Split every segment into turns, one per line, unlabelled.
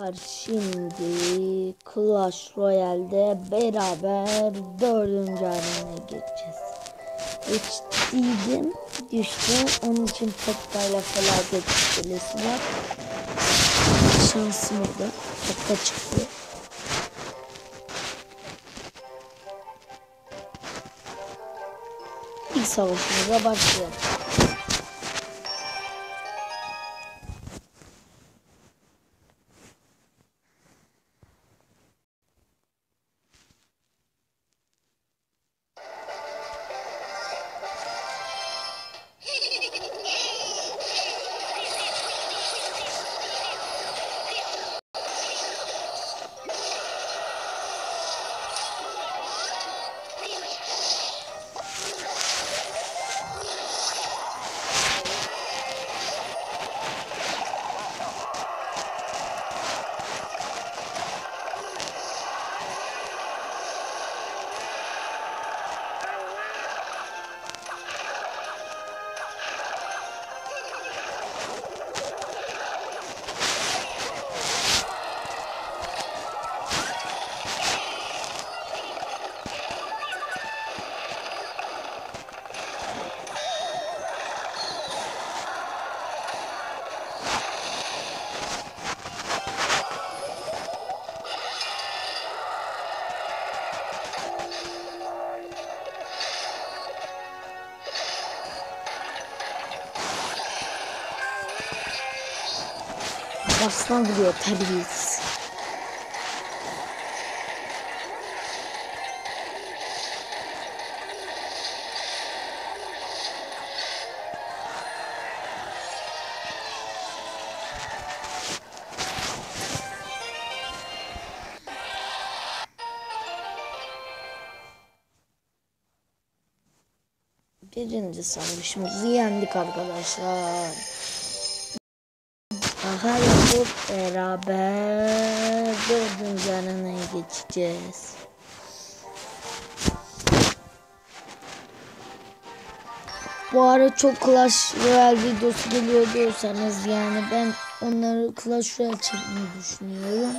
Şimdi Clash Royale'de beraber dördüncü arenaya geçeceğiz. Geçtiydim düştü. Onun için Pekka'yla felaket iskelesi var. Şansım oldu. Pekka çıktı. İlk savaşımıza başlayalım. Aslan vuruyor terbiyesiz. Birinci savaşımızı yendik arkadaşlar. Aha yapıp beraber dördüncü arenaya geçeceğiz. Bu ara çok Clash Royale videosu geliyor diyorsanız yani ben onları Clash Royale çekmeyi düşünüyorum.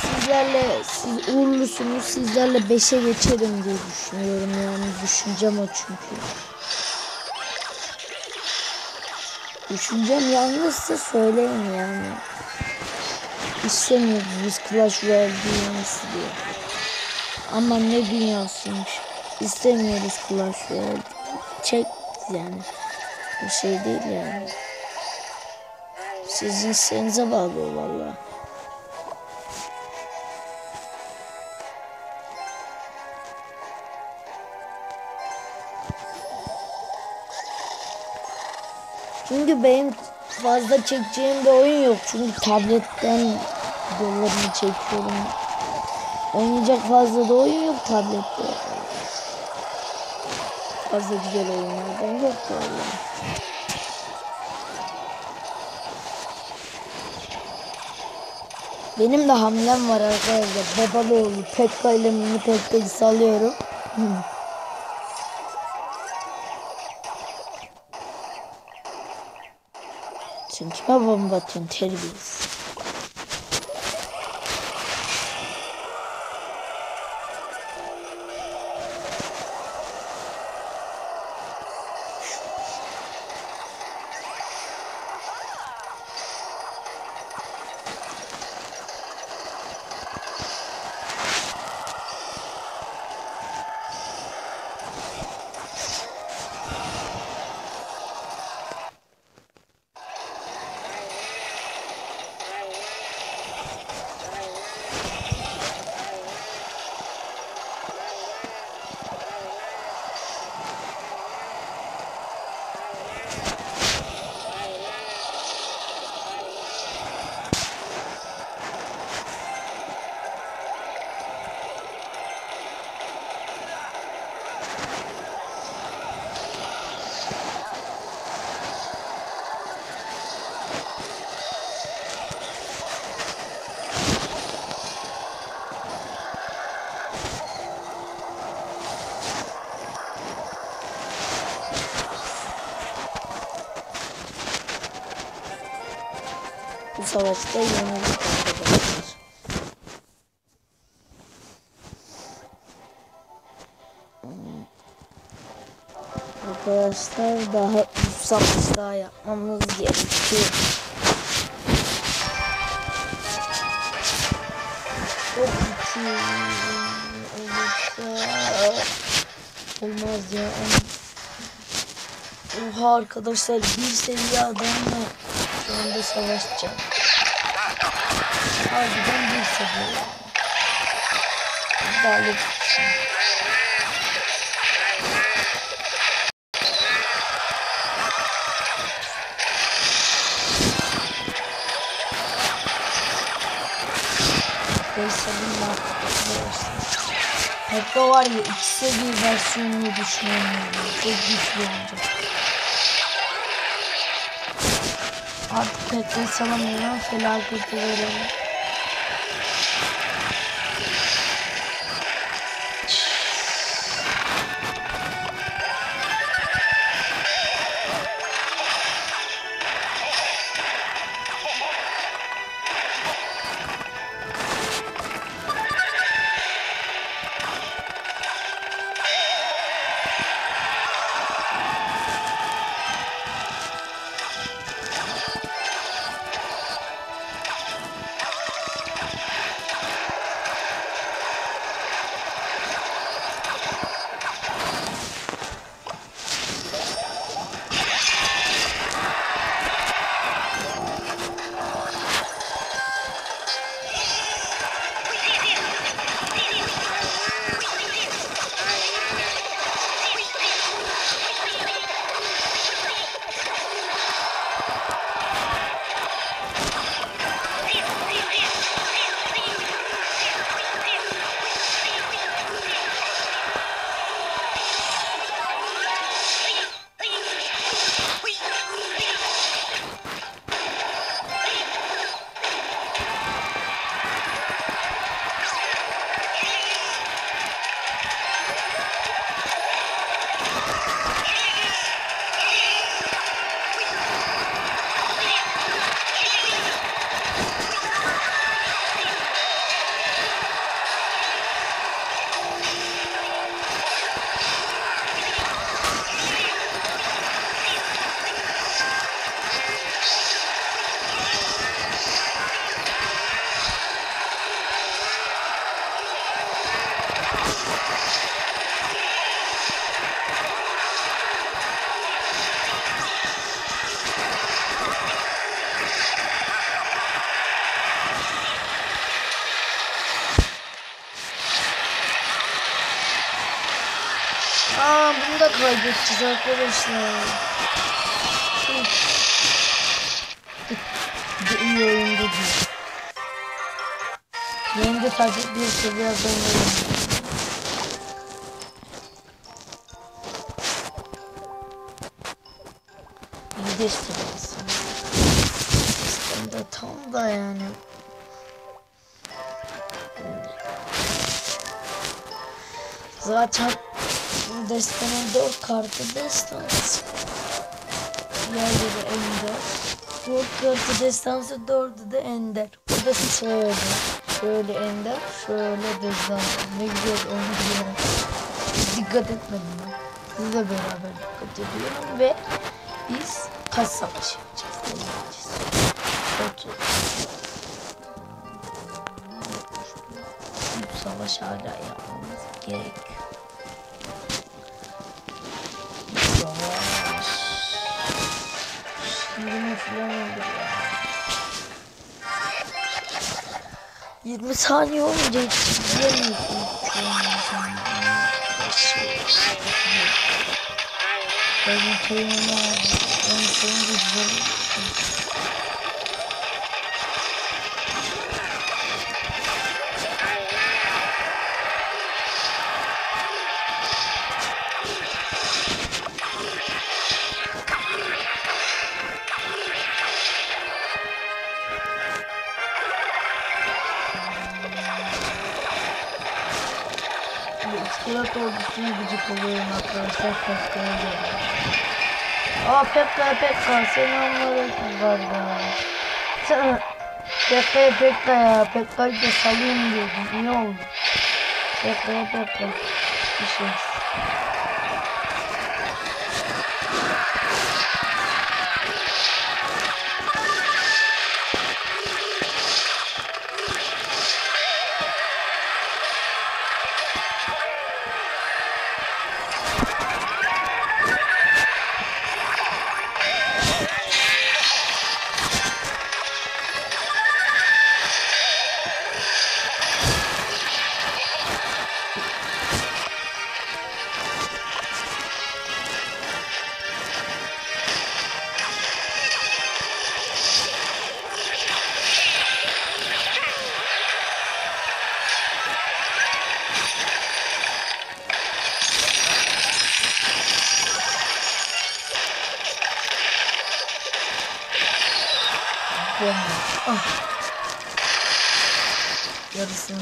Sizlerle siz uğurlusunuz sizlerle 5'e geçerim diye düşünüyorum yani düşüncem o çünkü. Düşüncem yalnızsa söyleyin yani. İstemiyoruz biz Clash dünyası diye. Ama ne dünyasıymış. İstemiyoruz Clash Royale. Çek yani. Bir şey değil yani. Sizin isteğinize bağlı valla. Çünkü benim fazla çekeceğim bir oyun yok. Çünkü tabletten videolarını çekiyorum. Oynayacak fazla da oyun yok tablette. Fazla güzel oyunlardan yok da. Benim de hamlem var arkadaşlar. Babaloğlu Pekka ile mini Pekka'yı salıyorum. Kafam batın terbiyesiz. Savaşta yenildik arkadaşlar. Arkadaşlar daha üç savaş daha yapmamız gerekiyor. O iki olursa olmaz ya. Oha arkadaşlar bir seviye adamla anda savaşacağım. Harbiden bir seviye. Galip. Neyse bunlar arkadaşlar. Hatta var ya ikisi bir versiyonunu düşünüyorum. Çok güçlü olacak. Artık Petra'yı salamıyorum. Felaketi verelim. Da kaybedeceğiz arkadaşlar. İyi oyunda değil. Yendi tabii bir seviye adamlarım. İyi de seviyesi. Sistemde tam da yani. Zaten Destanın 4 kartı destansı. Diğerleri ender. 4 kartı destansı 4'ü de ender. Bu da şöyle. Şöyle ender, şöyle destansı. Ne güzel onu biliyorum. Dikkat etmedim ben. Sizle beraber dikkat ediyorum ve biz kaç savaş yapacağız? 30. 3 savaş hala yapmamız gerekiyor. 20 falan oldu ya. 20 saniye olmayacak. Ben köyümü aldım. Ben. İskelet ordusuna gıcık oluyorum arkadaşlar. Pekka'ya göre. Aa Pekka Pekka selamünaleyküm kardeş. baksana. Pekka'ya Pekka ya. Pekka'yı da salayım diyordum. İyi oldu. Pekka'ya Pekka. Bir ben. Ah. Yarısını.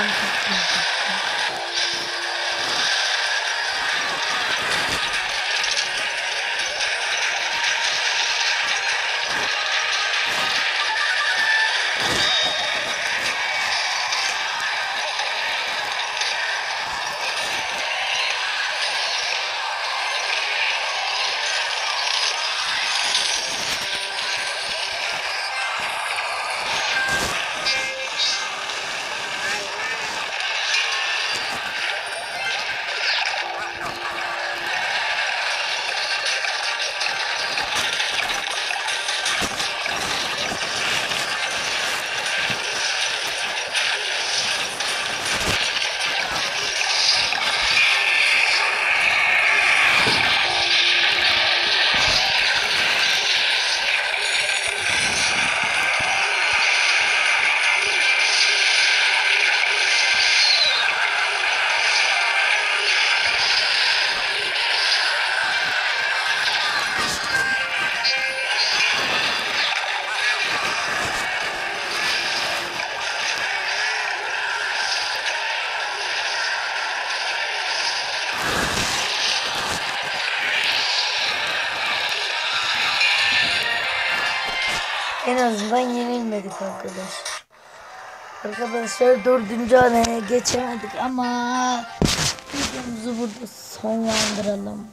Thank you. En azından yenilmedik arkadaşlar. Arkadaşlar dördüncü haneye geçemedik ama videomuzu burada sonlandıralım.